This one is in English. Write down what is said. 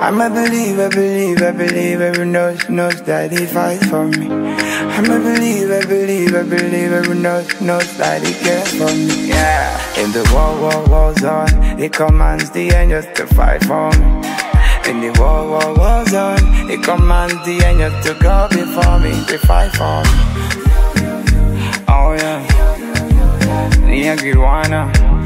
I'm a believer, believer, believer who knows, knows that he fights for me. I'm a believer, believer, believer who knows, knows that he cares for me. Yeah. In the war, war, war zone, he commands the angels to fight for me. In the war, war, war zone, he commands the angels to go before me, to fight for me. Oh yeah, Nia Girwana.